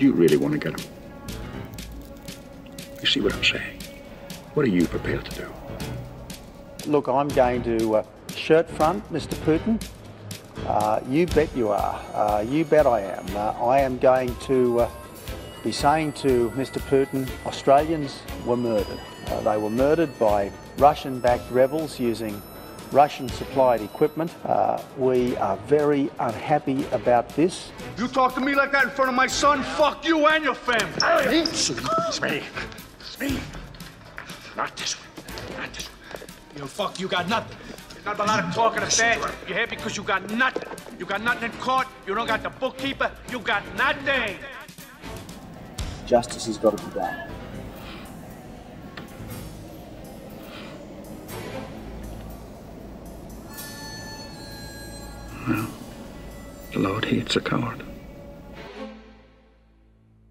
You really want to get him? You see what I'm saying? What are you prepared to do? Look, I'm going to uh, shirt front Mr. Putin. Uh, you bet you are. Uh, you bet I am. Uh, I am going to uh, be saying to Mr. Putin, Australians were murdered. Uh, they were murdered by Russian-backed rebels using Russian-supplied equipment. Uh, we are very unhappy about this. You talk to me like that in front of my son, fuck you and your family. It's me. It's me. Not this one. Not this one. You fuck, you got nothing. There's not a lot of talking of that. You're here because you got nothing. You got nothing in court. You don't got the bookkeeper. You got nothing. Justice has got to be done. Well, the Lord hates a coward.